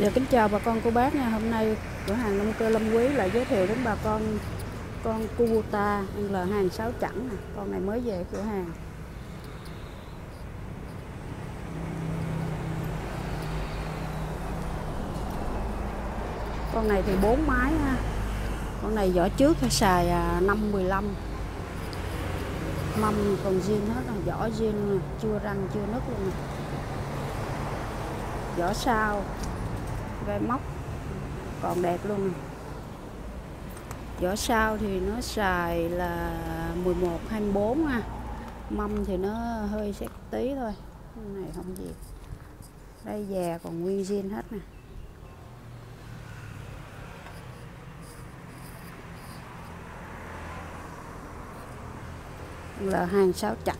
Dạ kính chào bà con cô bác nha. Hôm nay cửa hàng nông cơ Lâm Quý lại giới thiệu đến bà con con Kubota là hàng sáu chẵn nè. Con này mới về cửa hàng. Con này thì bốn mái ha. Con này vỏ trước hay xài à, 515. Mâm còn zin hết rồi, vỏ zin chưa răng chưa nứt luôn nè. Vỏ sau gai móc. Còn đẹp luôn. Này. vỏ sau thì nó xài là 11 24 ha. Mâm thì nó hơi xét tí thôi. Cái này không gì. Đây già còn nguyên zin hết nè. Là hàng sáu chẵn.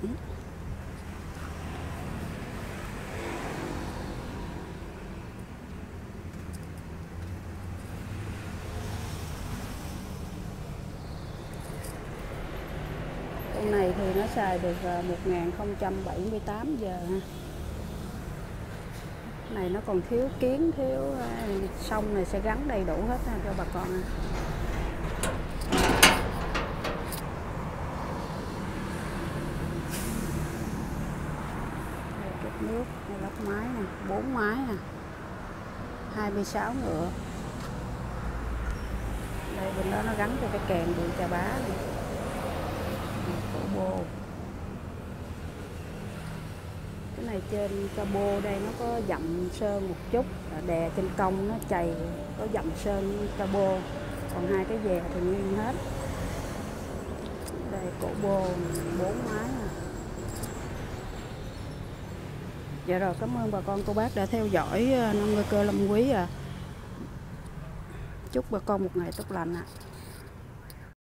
Con này thì nó xài được à, 1078 giờ. Ha này, nó còn thiếu kiến, thiếu à, sông này sẽ gắn đầy đủ hết ha, cho bà con ha. Nước lắp máy nè, bốn máy nè. 26 ngựa. Đây bên đó nó gắn cho cái kèn điện trà bá này bô cái này trên cabo đây nó có dặm sơn một chút. Đè trên cong nó chày, có dặm sơn cabo còn hai cái dè thì nguyên hết. Đây cổ bô bốn mái nè à. dạ rồi, cảm ơn bà con, cô bác đã theo dõi ờ, nông cơ lâm quý à. Chúc bà con một ngày tốt lành ạ. à.